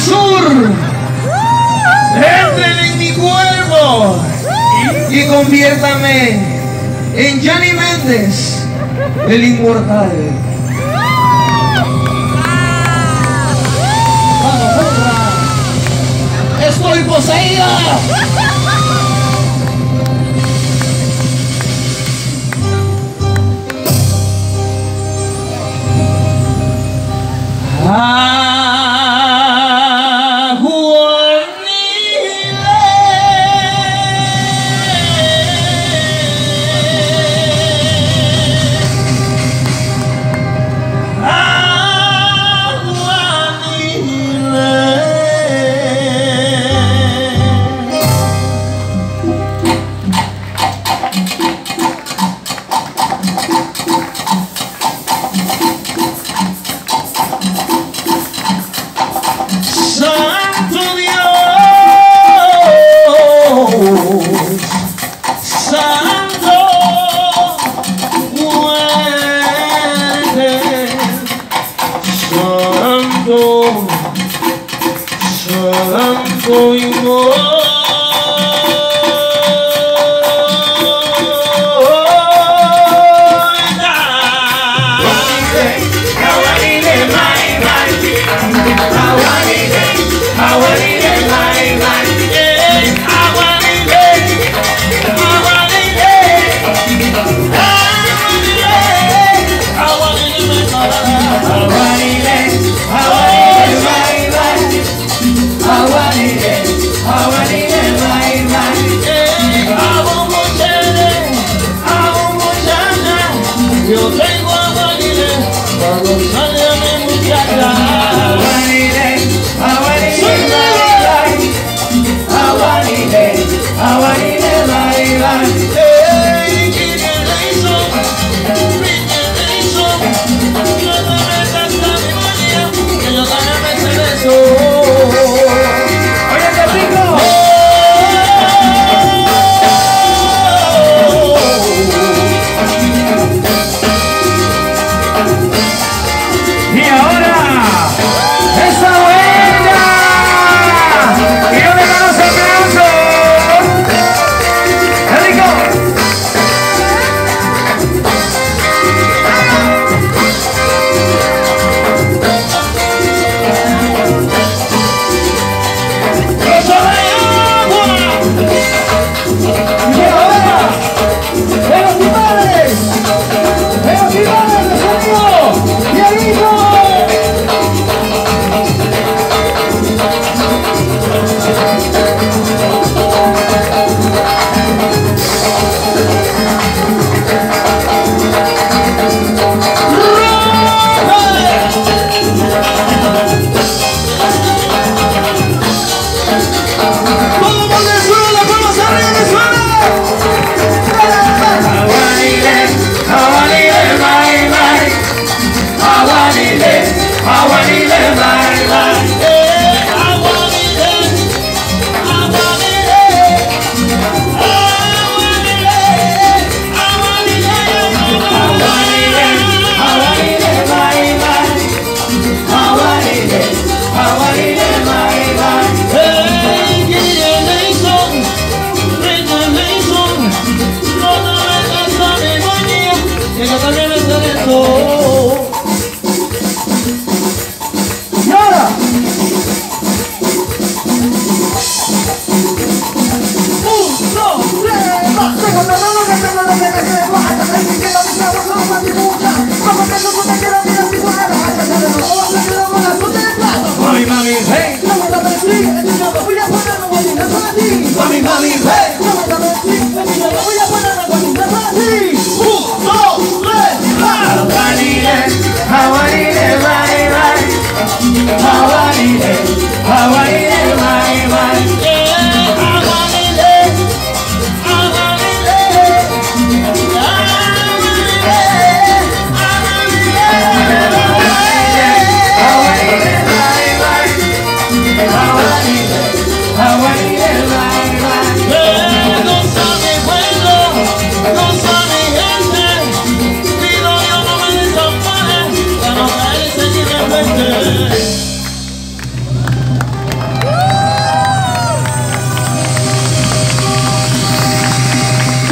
sur, entren en mi cuerpo y conviértame en Johnny Méndez, el inmortal.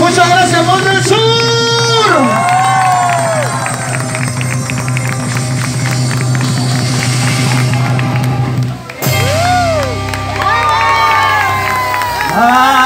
Muchas gracias, Mon del Sur. Ah.